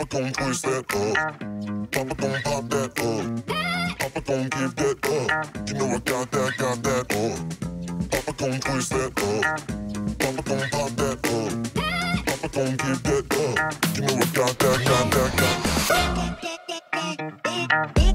Papa gon' twist that up. Papa gon' pop that up. Papa gon' give that up. You know I got that, got that up. Papa gon' twist that up. Papa gon' pop that up. Papa gon' give that up. You know I got that, got that, got that.